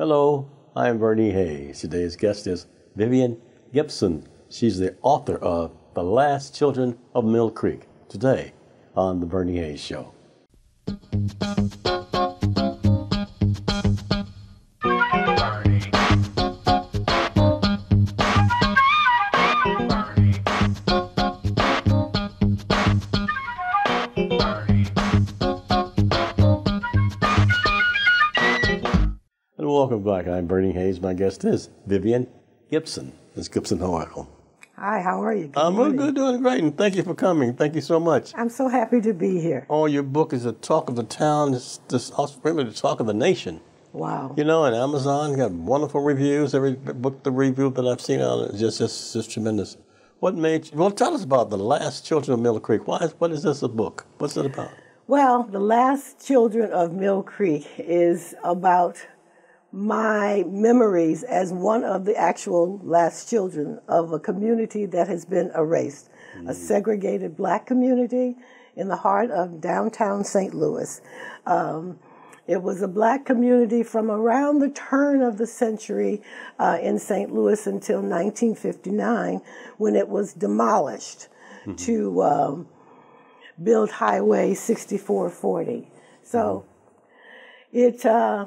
Hello, I'm Bernie Hayes. Today's guest is Vivian Gibson. She's the author of The Last Children of Mill Creek. Today on The Bernie Hayes Show. Welcome. I'm Bernie Hayes. My guest is Vivian Gibson. Ms. Gibson Oracle. Hi, how are you? Good I'm morning. good, doing great, and thank you for coming. Thank you so much. I'm so happy to be here. Oh, your book is the talk of the town. It's this really the talk of the nation. Wow. You know, and Amazon got wonderful reviews. Every book, the review that I've seen on it is just, just, just tremendous. What made you? Well, tell us about the last Children of Mill Creek. Why? Is, what is this a book? What's it about? Well, The Last Children of Mill Creek is about my memories as one of the actual last children of a community that has been erased, a segregated black community in the heart of downtown St. Louis. Um, it was a black community from around the turn of the century uh, in St. Louis until 1959 when it was demolished to um, build Highway 6440. So it uh,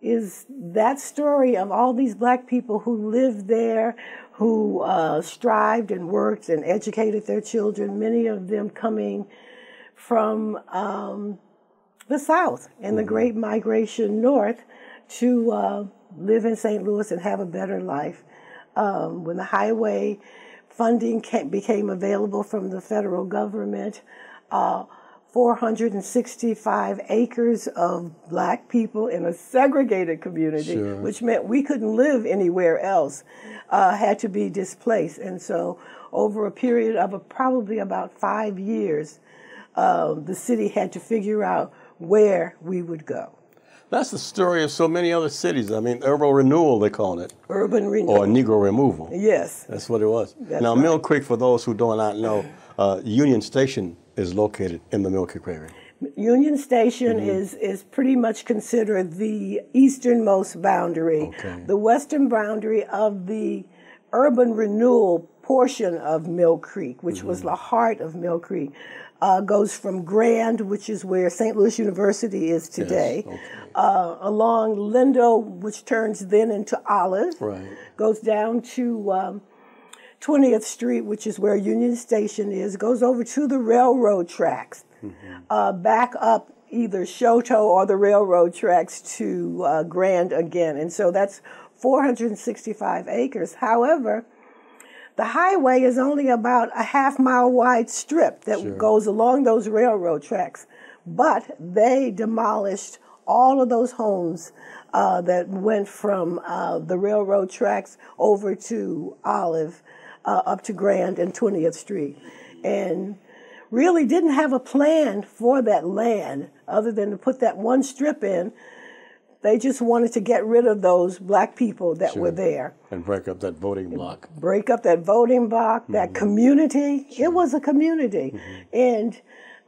is that story of all these black people who lived there, who uh, strived and worked and educated their children, many of them coming from um, the South and the Great Migration North to uh, live in St. Louis and have a better life. Um, when the highway funding came, became available from the federal government, uh, 465 acres of black people in a segregated community, Sure. which meant we couldn't live anywhere else, uh, had to be displaced. And so, over a period of a, probably about five years, um, the city had to figure out where we would go. That's the story of so many other cities. I mean, urban renewal, they call it, Urban renewal. or Negro removal. yes. That's what it was. That's now, right. Mill Creek, for those who do not know, uh, Union Station is located in the Mill Creek area. Union Station Mm-hmm. is is pretty much considered the easternmost boundary. Okay. The western boundary of the urban renewal portion of Mill Creek, which was Mm-hmm. the heart of Mill Creek, uh, goes from Grand, which is where St. Louis University is today, okay. uh, along Lindell, which turns then into Olive, Right. goes down to um, 20th Street, which is where Union Station is, goes over to the railroad tracks, uh, back up either Chouteau or the railroad tracks to uh, Grand again. And so that's 465 acres. However, the highway is only about a half mile wide strip that goes along those railroad tracks. But they demolished all of those homes uh, that went from uh, the railroad tracks over to Olive, uh, up to Grand and 20th Street. And really didn't have a plan for that land other than to put that one strip in. They just wanted to get rid of those black people that were there And break up that voting block. break up that voting block, that community. It was a community. And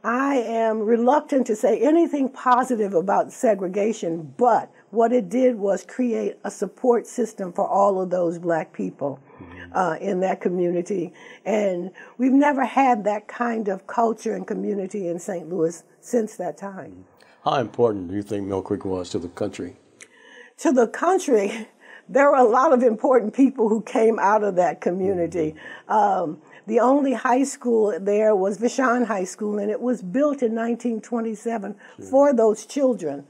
I am reluctant to say anything positive about segregation, but what it did was create a support system for all of those black people uh, in that community. And we've never had that kind of culture and community in St. Louis since that time. How important do you think Mill Creek was to the country? to the country, there were a lot of important people who came out of that community. Um, the only high school there was Vashon High School, and it was built in 1927 for those children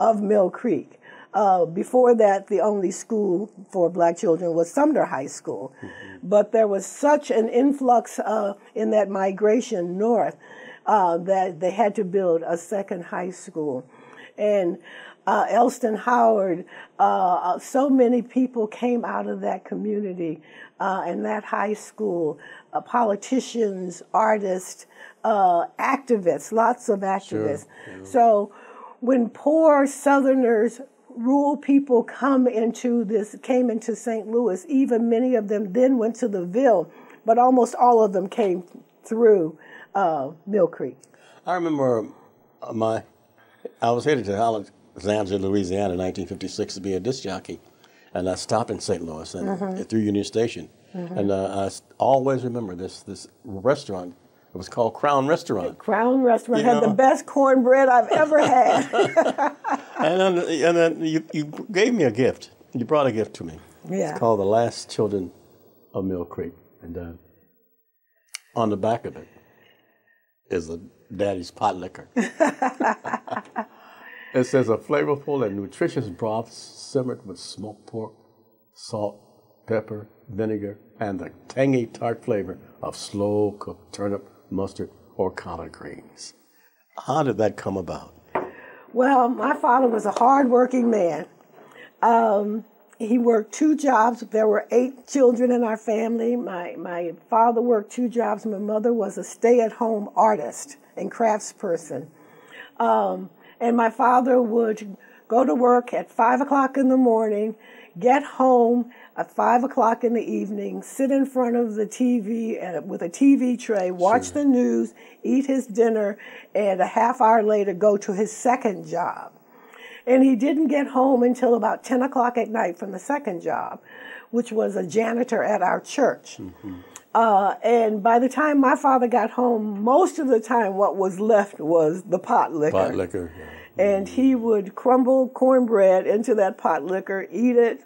of Mill Creek. Uh, before that, the only school for black children was Sumner High School. But there was such an influx uh, in that migration north uh, that they had to build a second high school. And uh, Elston Howard, uh, so many people came out of that community uh, and that high school uh, politicians, artists, uh, activists, lots of activists. So when poor Southerners, rural people come into this, came into St. Louis, even many of them then went to the Ville, but almost all of them came through uh, Mill Creek. I remember uh, my, I was headed to Zambia, Louisiana, in 1956 to be a disc jockey, and I stopped in St. Louis and Mm-hmm. through Union Station, and uh, I always remember this this restaurant. It was called Crown Restaurant, Crown Restaurant You had the know. best cornbread I've ever had. and then, and then you, you gave me a gift. You brought a gift to me. Yeah. It's called The Last Children of Mill Creek, and uh, on the back of it is a daddy's pot liquor. it says a flavorful and nutritious broth simmered with smoked pork, salt, pepper, vinegar, and the tangy tart flavor of slow cooked turnip, mustard, or collard greens. How did that come about? Well, my father was a hardworking man. Um, he worked two jobs. There were eight children in our family. My my father worked two jobs. My mother was a stay-at-home artist and craftsperson. Um, and my father would go to work at five o'clock in the morning, get home at five o'clock in the evening, sit in front of the TV and, with a TV tray, watch the news, eat his dinner, and a half hour later go to his second job. And he didn't get home until about 10 o'clock at night from the second job, which was a janitor at our church. Uh, and by the time my father got home, most of the time what was left was the pot liquor. Pot liquor. yeah. And he would crumble cornbread into that pot liquor, eat it,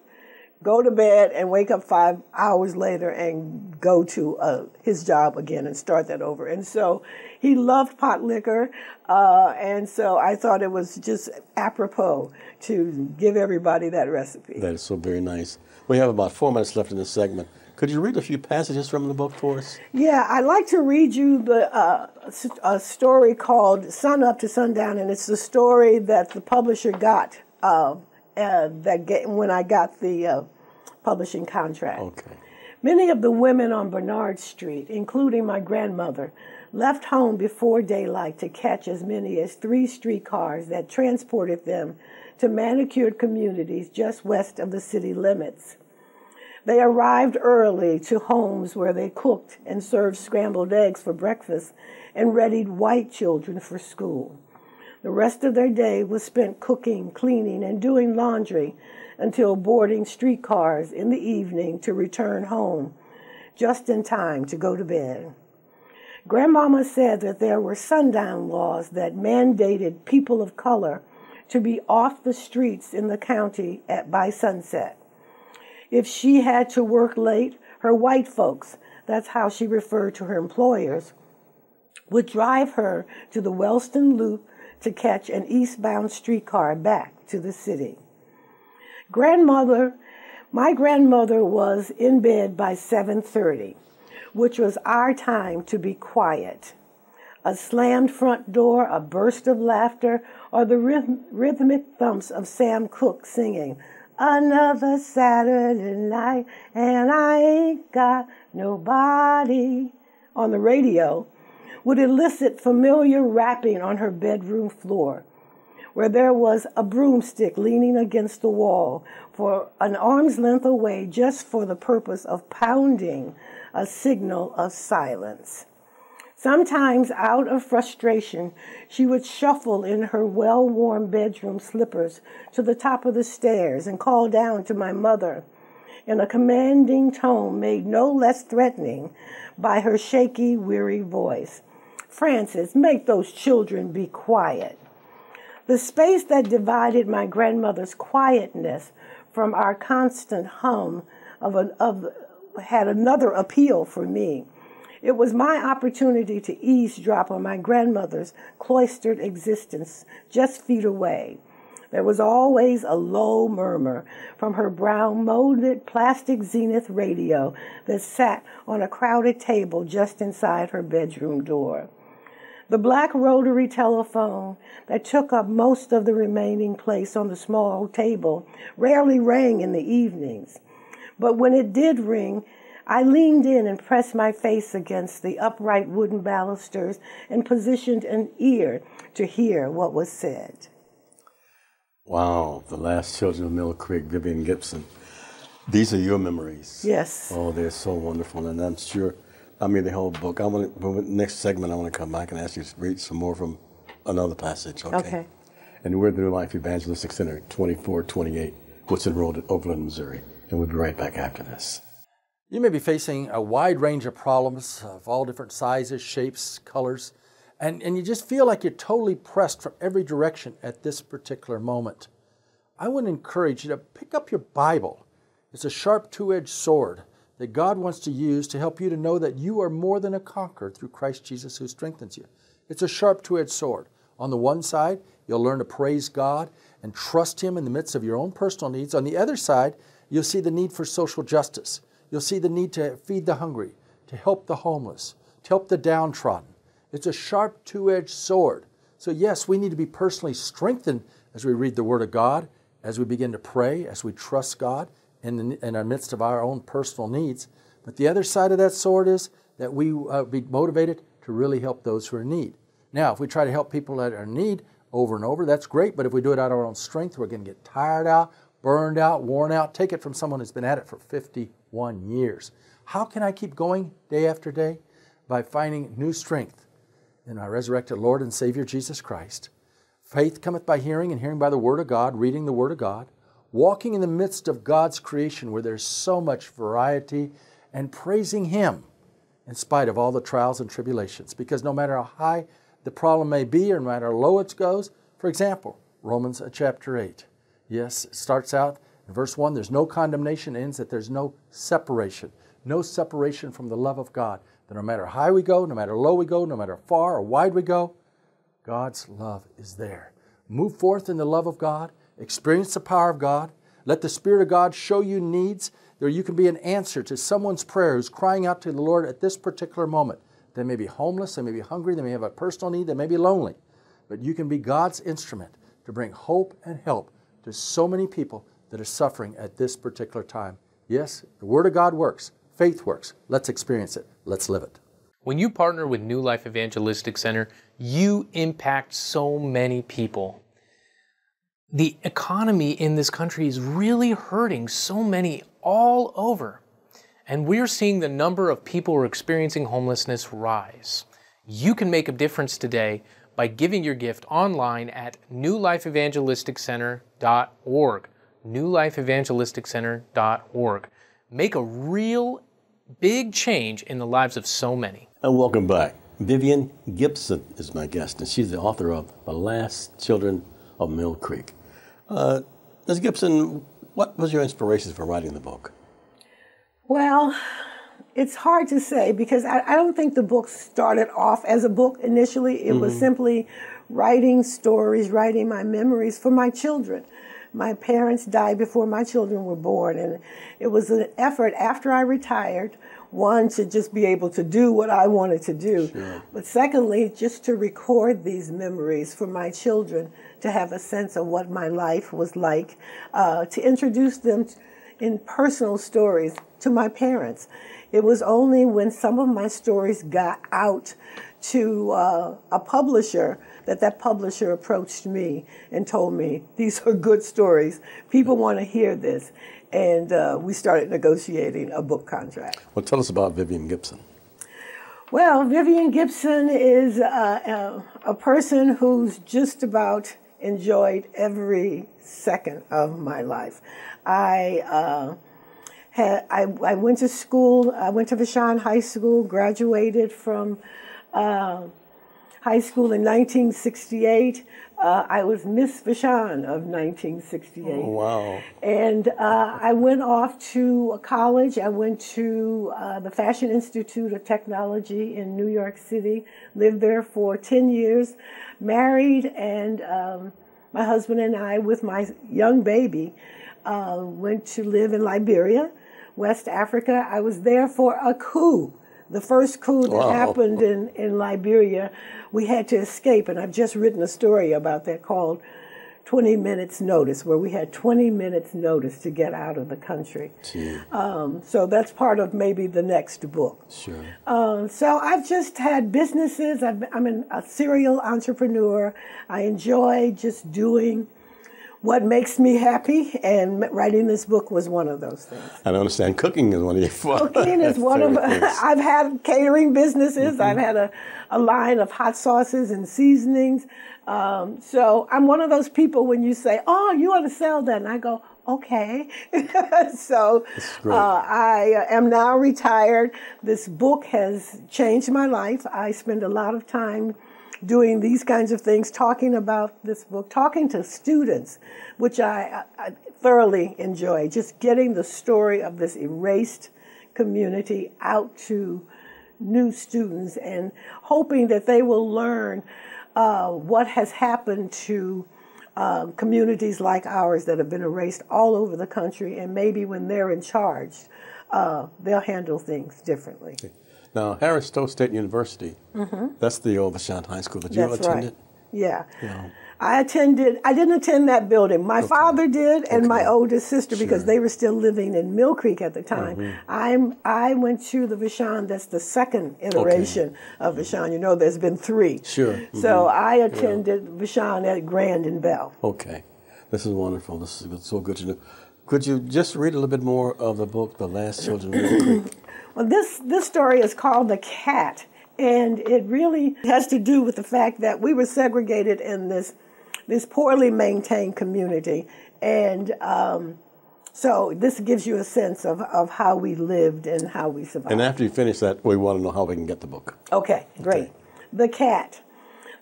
go to bed, and wake up five hours later and go to uh, his job again and start that over. And so he loved pot liquor. Uh, and so I thought it was just apropos to give everybody that recipe. That is so very nice. We have about four minutes left in this segment. Could you read a few passages from the book for us? Yeah, I'd like to read you the uh, a story called "Sun Up to Sundown," and it's the story that the publisher got uh, that get, when I got the uh, publishing contract. Okay. Many of the women on Bernard Street, including my grandmother, left home before daylight to catch as many as three streetcars that transported them to manicured communities just west of the city limits. They arrived early to homes where they cooked and served scrambled eggs for breakfast and readied white children for school. The rest of their day was spent cooking, cleaning, and doing laundry until boarding streetcars in the evening to return home, just in time to go to bed. Grandmama said that there were sundown laws that mandated people of color to be off the streets in the county at by sunset. If she had to work late, her white folks, that's how she referred to her employers, would drive her to the Wellston Loop to catch an eastbound streetcar back to the city. Grandmother, my grandmother was in bed by 7:30, which was our time to be quiet. A slammed front door, a burst of laughter, or the rhythm, rhythmic thumps of Sam Cooke singing, Another Saturday night, and I ain't got nobody on the radio would elicit familiar rapping on her bedroom floor, where there was a broomstick leaning against the wall for an arm's length away just for the purpose of pounding a signal of silence. Sometimes, out of frustration, she would shuffle in her well worn bedroom slippers to the top of the stairs and call down to my mother in a commanding tone made no less threatening by her shaky, weary voice Francis, make those children be quiet. The space that divided my grandmother's quietness from our constant hum of, an, of had another appeal for me. It was my opportunity to eavesdrop on my grandmother's cloistered existence just feet away. There was always a low murmur from her brown molded plastic zenith radio that sat on a crowded table just inside her bedroom door. The black rotary telephone that took up most of the remaining place on the small table rarely rang in the evenings. But when it did ring, I leaned in and pressed my face against the upright wooden balusters and positioned an ear to hear what was said. Wow, The Last Children of Mill Creek, Vivian Gibson. These are your memories. Yes. Oh, they're so wonderful, and I'm sure. I mean, the whole book. I want to. Next segment, I want to come back and ask you to read some more from another passage. Okay. Okay. And we're the New Life Evangelistic Center, 2428 Woodson Road in Overland, Missouri. And we'll be right back after this. You may be facing a wide range of problems of all different sizes, shapes, colors, and, and you just feel like you're totally pressed from every direction at this particular moment. I would encourage you to pick up your Bible. It's a sharp two edged sword that God wants to use to help you to know that you are more than a conqueror through Christ Jesus who strengthens you. It's a sharp two edged sword. On the one side, you'll learn to praise God and trust Him in the midst of your own personal needs. On the other side, you'll see the need for social justice. You'll see the need to feed the hungry, to help the homeless, to help the downtrodden. It's a sharp two edged sword. So, yes, we need to be personally strengthened as we read the Word of God, as we begin to pray, as we trust God in the in our midst of our own personal needs. But the other side of that sword is that we uh, be motivated to really help those who are in need. Now, if we try to help people that are in need over and over, that's great. But if we do it out of our own strength, we're going to get tired out, burned out, worn out. Take it from someone who's been at it for 51 years. How can I keep going day after day? By finding new strength in our resurrected Lord and Savior Jesus Christ. Faith cometh by hearing, and hearing by the Word of God, reading the Word of God, walking in the midst of God's creation where there's so much variety, and praising Him in spite of all the trials and tribulations. Because no matter how high the problem may be, or no matter how low it goes, for example, Romans uh, chapter 8. Yes, it starts out in verse 1 there's no condemnation, ends that there's no separation. No separation from the love of God. That no matter high we go, no matter low we go, no matter far or wide we go, God's love is there. Move forth in the love of God, experience the power of God. Let the Spirit of God show you needs that you can be an answer to someone's prayer who's crying out to the Lord at this particular moment. They may be homeless, they may be hungry, they may have a personal need, they may be lonely. But you can be God's instrument to bring hope and help to so many people that are suffering at this particular time. Yes, the Word of God works, faith works. Let's experience it, let's live it. When you partner with New Life Evangelistic Center, you impact so many people. The economy in this country is really hurting so many all over. And we're seeing the number of people who are experiencing homelessness rise. You can make a difference today by giving your gift online at newlifeevangelisticcenter.org. newlifeevangelisticcenter.org. Make a real big change in the lives of so many. And welcome back. Vivian Gibson is my guest, and she's the author of The Last Children of Mill Creek. Uh, Ms. Gibson, what was your inspiration for writing the book? Well, it's hard to say because I, I, don't think the book started off as a book initially. It mm-hmm. was simply writing stories, writing my memories for my children. My parents died before my children were born, and it was an effort after I retired one, to just be able to do what I wanted to do, sure. but secondly, just to record these memories for my children, to have a sense of what my life was like, uh, to introduce them in personal stories to my parents. It was only when some of my stories got out to uh, a publisher that that publisher approached me and told me these are good stories. People want to hear this and uh, we started negotiating a book contract. Well, tell us about Vivian Gibson. Well, Vivian Gibson is uh, a, a person who's just about enjoyed every second of my life. I uh, had I, I, went to school. I went to Vashon High School. Graduated from uh, high school in 1968. Uh, I was Miss Vashon of 1968. Oh, wow. And uh, I went off to college. I went to uh, the Fashion Institute of Technology in New York City, lived there for 10 years, married, and um, my husband and I, with my young baby, uh, went to live in Liberia, West Africa. I was there for a coup the first coup that wow. happened in, in Liberia, we had to escape. And I've just written a story about that called 20 Minutes Notice, where we had 20 minutes notice to get out of the country. Um, so that's part of maybe the next book. Sure. Um, so I've just had businesses. i am a serial entrepreneur. I enjoy just doing what makes me happy, and writing this book was one of those things. I don't understand cooking is one of your Cooking is one of. I've had catering businesses. Mm-hmm. I've had a, a line of hot sauces and seasonings. Um, so I'm one of those people when you say, "Oh, you want to sell that," and I go, "Okay." so uh, I am now retired. This book has changed my life. I spend a lot of time doing these kinds of things, talking about this book, talking to students, which I, I, thoroughly enjoy, just getting the story of this erased community out to new students and hoping that they will learn uh, what has happened to uh, communities like ours that have been erased all over the country, and maybe when they're in charge, uh, they'll handle things differently. Now, Harris Stowe State University, mm-hmm. that's the old Vashon High School. Did you that's attend right. it? Yeah. yeah. I attended, I didn't attend that building. My okay. father did and okay. my oldest sister because sure. they were still living in Mill Creek at the time. Mm-hmm. I'm, I went to the Vashon, that's the second iteration okay. of Vashon. You know, there's been three. Sure. Mm-hmm. So I attended yeah. Vashon at Grand and Bell. Okay. This is wonderful. This is so good to know. Could you just read a little bit more of the book, The Last Children of Mill Creek? Well, this, this story is called The Cat, and it really has to do with the fact that we were segregated in this, this poorly maintained community. And um, so this gives you a sense of, of how we lived and how we survived. And after you finish that, we want to know how we can get the book. Okay, great. Okay. The cat.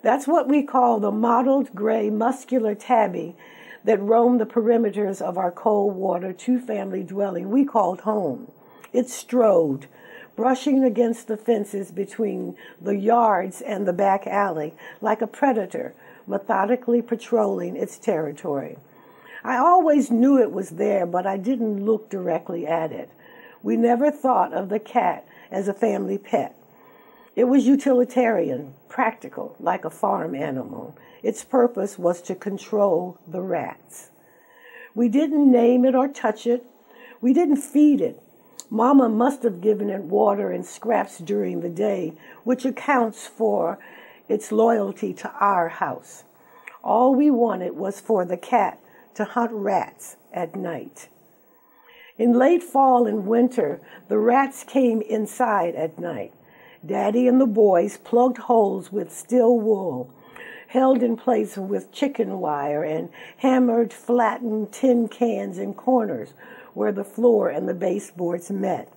That's what we call the mottled gray muscular tabby that roamed the perimeters of our cold water two family dwelling we called home. It strode, brushing against the fences between the yards and the back alley like a predator, methodically patrolling its territory. I always knew it was there, but I didn't look directly at it. We never thought of the cat as a family pet. It was utilitarian, practical, like a farm animal. Its purpose was to control the rats. We didn't name it or touch it. We didn't feed it. Mama must have given it water and scraps during the day, which accounts for its loyalty to our house. All we wanted was for the cat to hunt rats at night. In late fall and winter, the rats came inside at night. Daddy and the boys plugged holes with steel wool, held in place with chicken wire, and hammered flattened tin cans in corners where the floor and the baseboards met.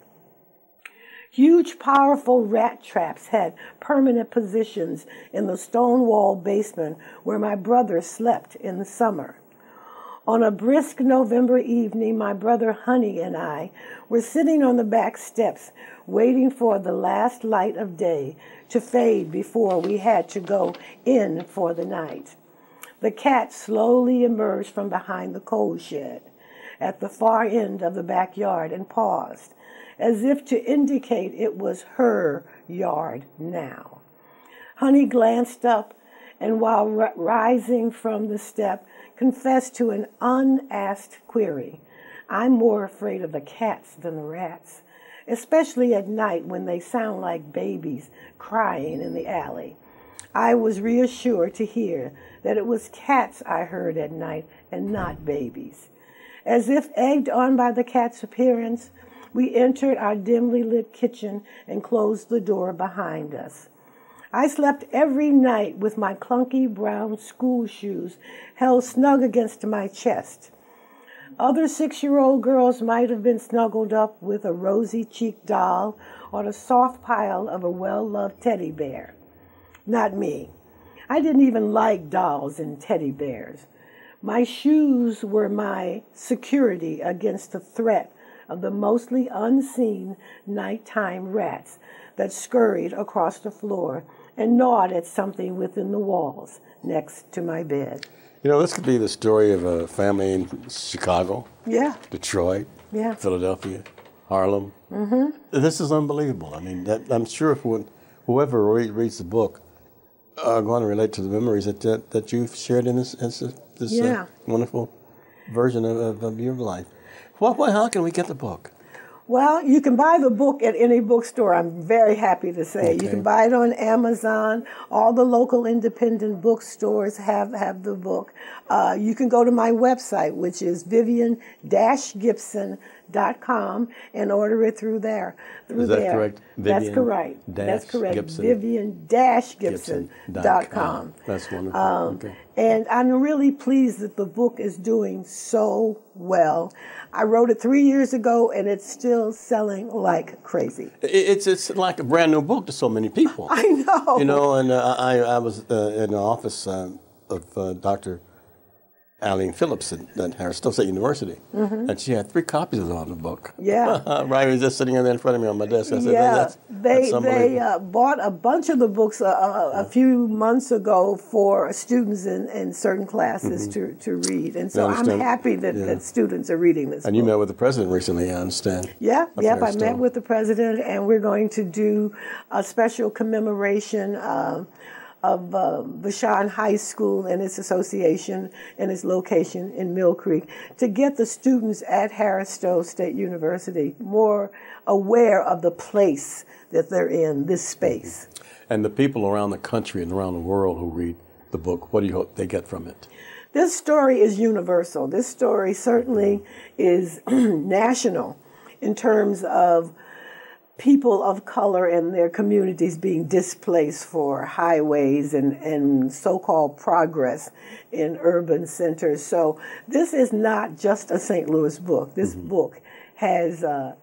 Huge, powerful rat traps had permanent positions in the stone wall basement where my brother slept in the summer. On a brisk November evening, my brother Honey and I were sitting on the back steps waiting for the last light of day to fade before we had to go in for the night. The cat slowly emerged from behind the coal shed at the far end of the backyard and paused, as if to indicate it was her yard now. Honey glanced up and, while rising from the step, confessed to an unasked query. I'm more afraid of the cats than the rats, especially at night when they sound like babies crying in the alley. I was reassured to hear that it was cats I heard at night and not babies. As if egged on by the cat's appearance, we entered our dimly lit kitchen and closed the door behind us. I slept every night with my clunky brown school shoes held snug against my chest. Other six year old girls might have been snuggled up with a rosy cheeked doll or a soft pile of a well loved teddy bear. Not me. I didn't even like dolls and teddy bears. My shoes were my security against the threat of the mostly unseen nighttime rats that scurried across the floor and gnawed at something within the walls next to my bed. You know, this could be the story of a family in Chicago, yeah, Detroit, yeah, Philadelphia, Harlem. Mm-hmm. This is unbelievable. I mean, that, I'm sure if whoever reads the book are going to relate to the memories that that, that you've shared in this, this this uh, yeah. uh, wonderful version of, of, of, your life. What, what, how can we get the book? Well, you can buy the book at any bookstore. I'm very happy to say Okay. you can buy it on Amazon. All the local independent bookstores have have the book. Uh, you can go to my website, which is vivian-gibson.com, and order it through there. Through Is that there. correct? That's Vivian correct. That's dash correct. Gibson. Vivian-gibson.com. That's wonderful. Um, okay. And I'm really pleased that the book is doing so well. I wrote it three years ago, and it's still selling like crazy. It's it's like a brand new book to so many people. I know. You know, and uh, I I was uh, in the office uh, of uh, Dr. Eileen Phillips at, at Harris State University, and she had three copies of the book. Yeah. right, it was just sitting there in front of me on my desk. I said, yeah, that's, they that's they uh, bought a bunch of the books uh, a, a few months ago for students in, in certain classes to, to read, and so I'm happy that, Yeah. that students are reading this. and you met with the president recently, I understand. Yeah, yep. I met with the president, and we're going to do a special commemoration uh, of uh, Vashon High School and its association and its location in Mill Creek to get the students at Harris Stowe State University more aware of the place that they're in, this space. And the people around the country and around the world who read the book, what do you hope they get from it? This story is universal. This story certainly is national in terms of people of color and their communities being displaced for highways and, and so called progress in urban centers. So, this is not just a St. Louis book. This book has, uh,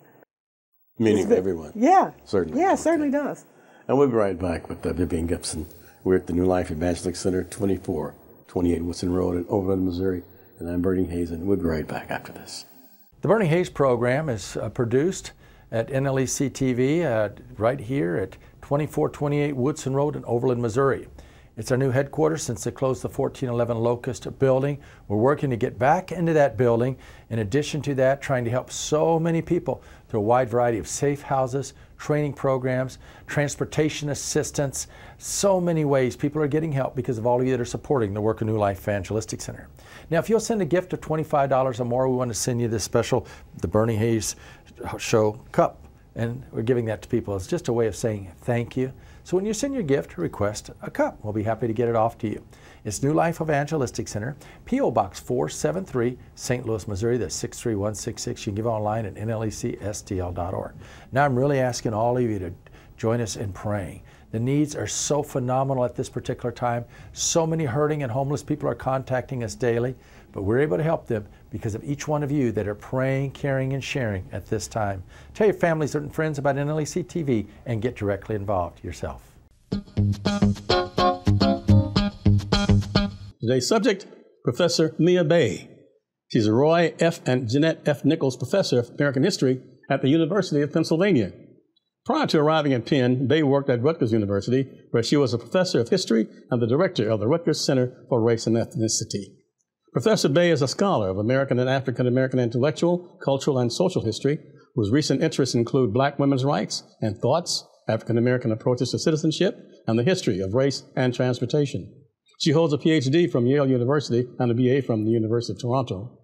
Meaning to everyone. yeah, Certainly. Yeah, it Okay. certainly does. And we'll be right back with uh, Vivian Gibson. We're at the New Life Evangelistic Center, 2428 Woodson Road in Overland, Missouri. And I'm Bernie Hayes. We'll be right back after this. The Bernie Hayes program is uh, produced at NLEC TV uh, right here at 2428 Woodson Road in Overland, Missouri. It's our new headquarters since they closed the 1411 Locust building. We're working to get back into that building. In addition to that, trying to help so many people through a wide variety of safe houses, training programs, transportation assistance, so many ways people are getting help because of all of you that are supporting the work of New Life Evangelistic Center. Now, if you'll send a gift of $25 or more, we want to send you this special, the Bernie Hayes Show cup. And we're giving that to people. It's just a way of saying thank you. So when you send your gift, request a cup. We'll be happy to get it off to you. It's New Life Evangelistic Center, P.O. Box 473, St. Louis, Missouri. That's 63166. You can give online at nlecstl.org. Now I'm really asking all of you to join us in praying. The needs are so phenomenal at this particular time. So many hurting and homeless people are contacting us daily, but we're able to help them because of each one of you that are praying, caring, and sharing at this time. Tell your families and friends about NLEC TV and get directly involved yourself. Today's subject, Professor Mia Bay. She's a Roy F. and Jeanette F. Nichols Professor of American History at the University of Pennsylvania. Prior to arriving at Penn, Bay worked at Rutgers University, where she was a professor of history and the director of the Rutgers Center for Race and Ethnicity. Professor Bay is a scholar of American and African American intellectual, cultural, and social history, whose recent interests include black women's rights and thoughts, African American approaches to citizenship, and the history of race and transportation. She holds a PhD from Yale University and a BA from the University of Toronto.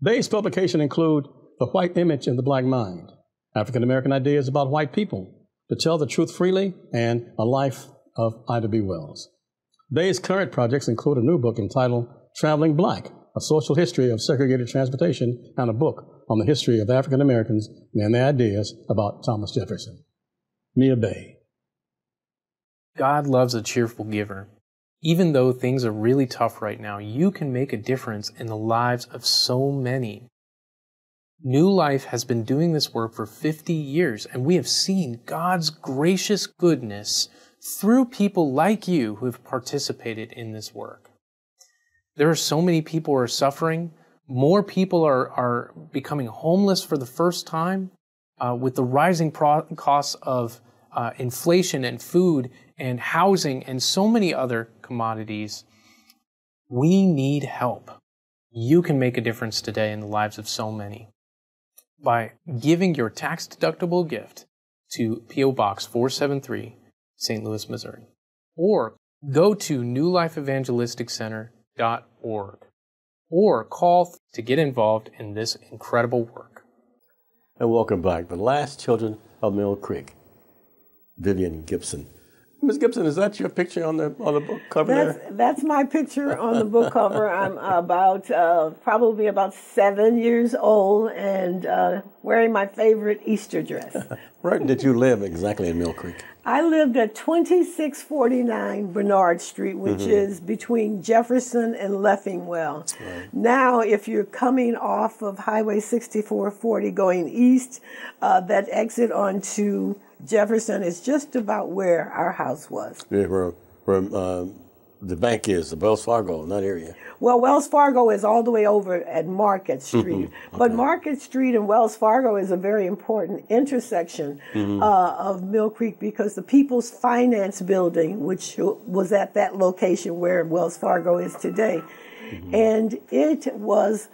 Bay's publications include The White Image in the Black Mind, African American Ideas about White People, To Tell the Truth Freely, and A Life of Ida B. Wells. Bay's current projects include a new book entitled Traveling Black, A Social History of Segregated Transportation, and a book on the history of African Americans and their ideas about Thomas Jefferson. Mia Bay. God loves a cheerful giver. Even though things are really tough right now, you can make a difference in the lives of so many. New Life has been doing this work for 50 years, and we have seen God's gracious goodness through people like you who have participated in this work. There are so many people who are suffering. More people are, are becoming homeless for the first time uh, with the rising costs of uh, inflation and food and housing and so many other commodities. We need help. You can make a difference today in the lives of so many by giving your tax deductible gift to P.O. Box 473, St. Louis, Missouri. Or go to newlifeevangelisticcenter.org or call to get involved in this incredible work. And welcome back. The Last Children of Mill Creek. Vivian Gibson. Ms. Gibson, is that your picture on the on the book cover That's there? that's my picture on the book cover. I'm about uh, probably about seven years old and uh, wearing my favorite Easter dress. Where did you live exactly in Mill Creek? I lived at 2649 Bernard Street, which is between Jefferson and Leffingwell. Now, if you're coming off of Highway 6440 going east, uh, that exit onto Jefferson is just about where our house was. Yeah, Where, where uh, the bank is, the Wells Fargo, in that area. Well, Wells Fargo is all the way over at Market Street, but Market Street and Wells Fargo is a very important intersection uh, of Mill Creek because the People's Finance Building, which was at that location where Wells Fargo is today, and it was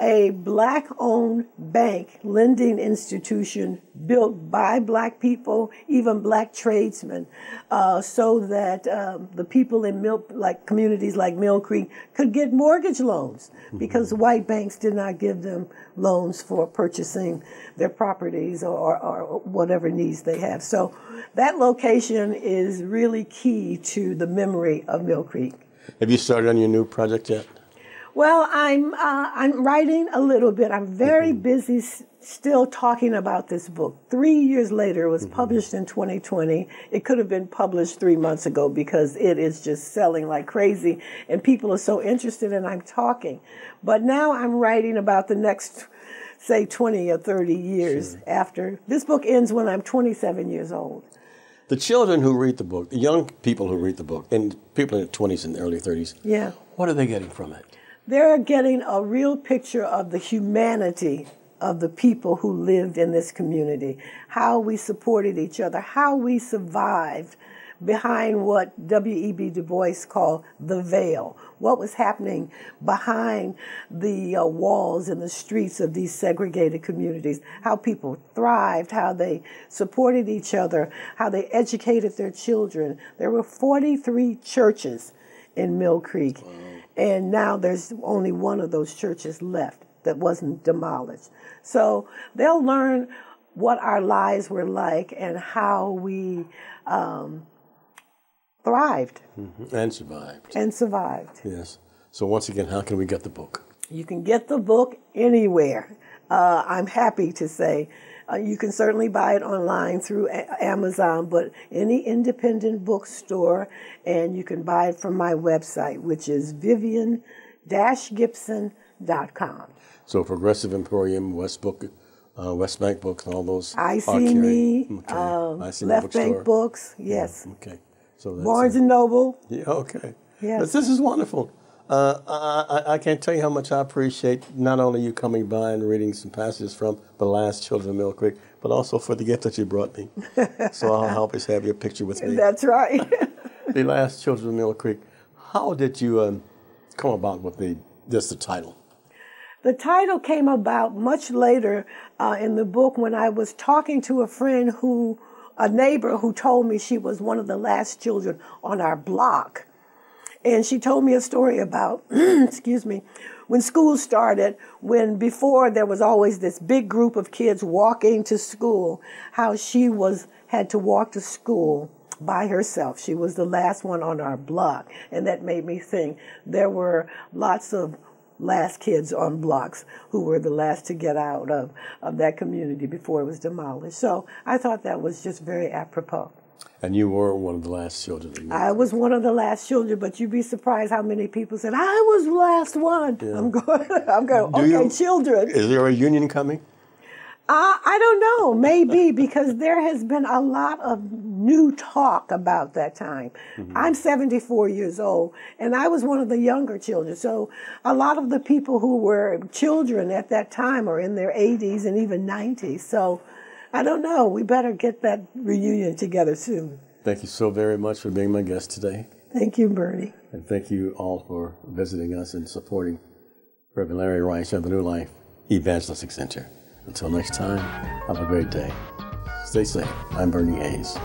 a black owned bank lending institution built by black people, even black tradesmen, uh, so that um, the people in Mill, like communities like Mill Creek could get mortgage loans because white banks did not give them loans for purchasing their properties or, or whatever needs they have. So that location is really key to the memory of Mill Creek. Have you started on your new project yet? Well, I'm uh, I'm writing a little bit. I'm very busy s- still talking about this book. Three years later, it was published in 2020. It could have been published three months ago because it is just selling like crazy, and people are so interested, and I'm talking. But now I'm writing about the next, say, 20 or 30 years after. This book ends when I'm 27 years old. The children who read the book, the young people who read the book, and people in their 20s and early 30s, Yeah. what are they getting from it? They're getting a real picture of the humanity of the people who lived in this community, how we supported each other, how we survived behind what W.E.B. Du Bois called the veil, what was happening behind the uh, walls and the streets of these segregated communities, how people thrived, how they supported each other, how they educated their children. There were 43 churches in Mill Creek. And now there's only one of those churches left that wasn't demolished. So they'll learn what our lives were like and how we um, thrived And survived. and survived. Yes. So once again, how can we get the book? You can get the book anywhere. Uh, I'm happy to say uh, you can certainly buy it online through a- Amazon, but any independent bookstore, and you can buy it from my website, which is vivian-gibson.com. So Progressive Emporium, West Book, uh, West Bank Books, and all those. EyeSeeMe, Okay. um, I See Left Bank Books, yes. Okay. So that's Barnes uh, and Noble. Yeah, okay. Yes. This, this is wonderful. Uh, I, I, I can't tell you how much I appreciate not only you coming by and reading some passages from The Last Children of Mill Creek, but also for the gift that you brought me. so I'll always have your picture with me. That's right. the Last Children of Mill Creek. How did you um, come about with the just the title? The title came about much later uh, in the book when I was talking to a friend who, a neighbor who told me she was one of the last children on our block. And she told me a story about, excuse me, when school started, when before there was always this big group of kids walking to school, how she was had to walk to school by herself. She was the last one on our block. And that made me think there were lots of last kids on blocks who were the last to get out of, of that community before it was demolished. So I thought that was just very apropos. And you were one of the last children. I was one of the last children, but you'd be surprised how many people said, I was the last one. I'm going, I'm going, Do okay, you- children. Is there a union coming? Uh, I don't know, maybe because there has been a lot of new talk about that time. I'm 74 years old, and I was one of the younger children. So a lot of the people who were children at that time are in their 80s and even 90s. So I don't know. We better get that reunion together soon. Thank you so very much for being my guest today. Thank you, Bernie. And thank you all for visiting us and supporting Reverend Larry Rice of the New Life Evangelistic Center. Until next time, have a great day. Stay safe. I'm Bernie Hayes.